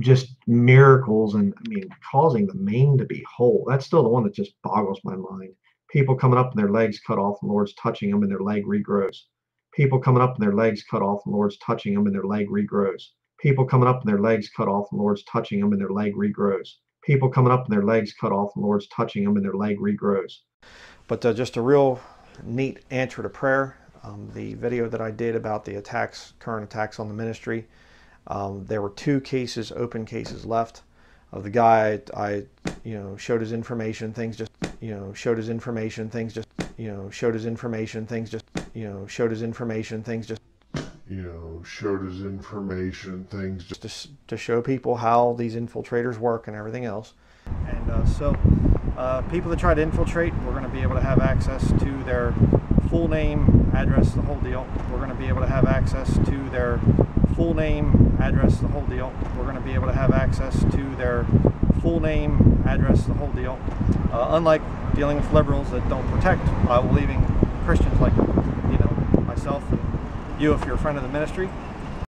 just miracles and I mean causing the Maine to be whole. That's still the one that just boggles my mind. People coming up and their legs cut off, and Lord's touching them and their leg regrows. People coming up and their legs cut off, and Lord's touching them and their leg regrows. People coming up and their legs cut off, and Lord's touching them and their leg regrows. People coming up and their legs cut off, and Lord's touching them and their leg regrows. But uh, just a real neat answer to prayer. Um, the video that I did about the attacks, current attacks on the ministry, um, there were two cases, open cases left. Of the guy, I, you know, showed his information. Things just, you know, showed his information. Things just, you know, showed his information. Things just, you know, showed his information. Things just, you know, showed his information, things just to, to show people how these infiltrators work and everything else. And uh, so, uh, people that try to infiltrate, we're going to be able to have access to their full name, address, the whole deal. We're going to be able to have access to their full name, address, the whole deal. We're going to be able to have access to their full name, address, the whole deal. Uh, unlike dealing with liberals that don't protect while leaving Christians like, you know, myself and you if you're a friend of the ministry.